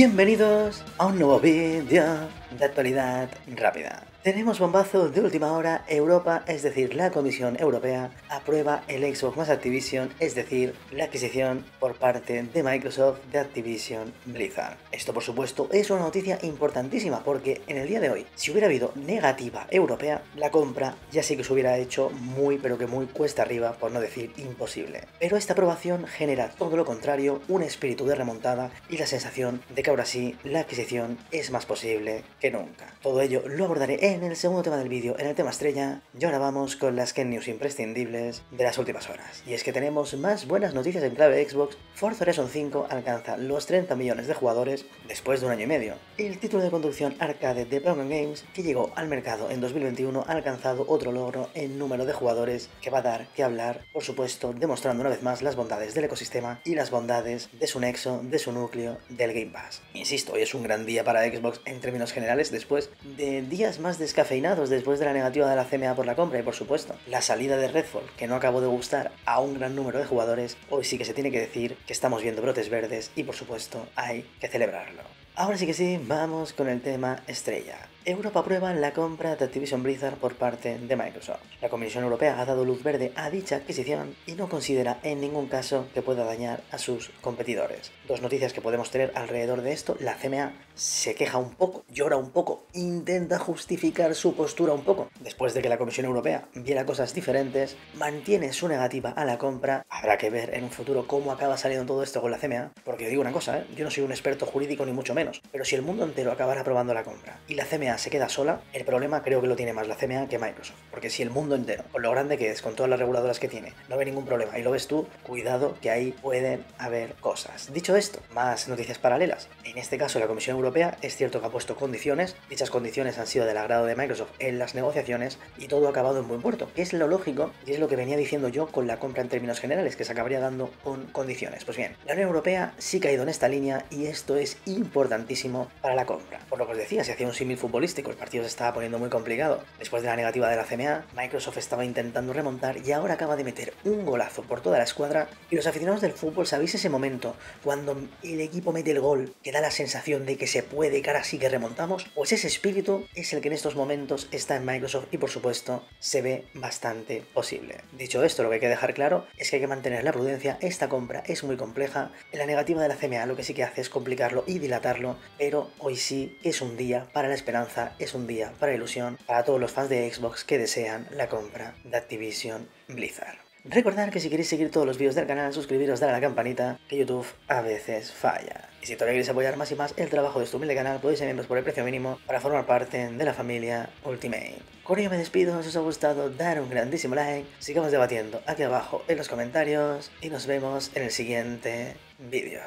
Bienvenidos a un nuevo vídeo de actualidad rápida. Tenemos bombazo de última hora, Europa, es decir, la Comisión Europea, aprueba el Xbox más Activision, es decir, la adquisición por parte de Microsoft de Activision Blizzard. Esto, por supuesto, es una noticia importantísima porque en el día de hoy, si hubiera habido negativa europea, la compra ya sí que se hubiera hecho muy, pero que muy cuesta arriba, por no decir imposible. Pero esta aprobación genera todo lo contrario, un espíritu de remontada y la sensación de que ahora sí la adquisición es más posible que nunca. Todo ello lo abordaré en el segundo tema del vídeo, en el tema estrella, y ahora vamos con las Ken News imprescindibles de las últimas horas. Y es que tenemos más buenas noticias en clave Xbox. Forza Horizon 5 alcanza los 30 millones de jugadores después de un año y medio. El título de conducción arcade de Brown Games, que llegó al mercado en 2021, ha alcanzado otro logro en número de jugadores que va a dar que hablar, por supuesto, demostrando una vez más las bondades del ecosistema y las bondades de su nexo, de su núcleo, del Game Pass. Insisto, hoy es un gran día para Xbox en términos generales después de días más descafeinados después de la negativa de la CMA por la compra y por supuesto la salida de Redfall que no acabó de gustar a un gran número de jugadores, hoy sí que se tiene que decir que estamos viendo brotes verdes y por supuesto hay que celebrarlo. Ahora sí que sí, vamos con el tema estrella. Europa aprueba la compra de Activision Blizzard por parte de Microsoft. La Comisión Europea ha dado luz verde a dicha adquisición y no considera en ningún caso que pueda dañar a sus competidores. Dos noticias que podemos tener alrededor de esto. La CMA se queja un poco, llora un poco, intenta justificar su postura un poco. Después de que la Comisión Europea viera cosas diferentes, mantiene su negativa a la compra. Habrá que ver en un futuro cómo acaba saliendo todo esto con la CMA. Porque yo digo una cosa, ¿eh? yo no soy un experto jurídico ni mucho menos. Pero si el mundo entero acabara aprobando la compra y la CMA se queda sola, el problema creo que lo tiene más la CMA que Microsoft. Porque si el mundo entero, con lo grande que es, con todas las reguladoras que tiene, no ve ningún problema y lo ves tú, cuidado que ahí pueden haber cosas. Dicho esto, más noticias paralelas. En este caso, la Comisión Europea es cierto que ha puesto condiciones, dichas condiciones han sido del agrado de Microsoft en las negociaciones y todo ha acabado en buen puerto, que es lo lógico y es lo que venía diciendo yo con la compra en términos generales, que se acabaría dando con condiciones. Pues bien, la Unión Europea sí ha ido en esta línea y esto es importantísimo para la compra. Por lo que os decía, se hacía un símil futbolístico, el partido se estaba poniendo muy complicado. Después de la negativa de la CMA, Microsoft estaba intentando remontar y ahora acaba de meter un golazo por toda la escuadra. Y los aficionados del fútbol, ¿sabéis ese momento cuando el equipo mete el gol que da la sensación de que se puede, que ahora sí que remontamos? Pues ese espíritu es el que en estos momentos está en Microsoft y por supuesto se ve bastante posible. Dicho esto, lo que hay que dejar claro es que hay que mantener la prudencia. Esta compra es muy compleja. La negativa de la CMA lo que sí que hace es complicarlo y dilatarlo, pero hoy sí es un día para la esperanza, es un día para ilusión para todos los fans de Xbox que desean la compra de Activision Blizzard. Recordad que si queréis seguir todos los vídeos del canal, suscribiros, darle a la campanita, que YouTube a veces falla. Y si todavía queréis apoyar más y más el trabajo de este humilde canal, podéis ser miembros por el precio mínimo para formar parte de la familia Ultimate. Con ello me despido, si os ha gustado, dar un grandísimo like, sigamos debatiendo aquí abajo en los comentarios y nos vemos en el siguiente vídeo.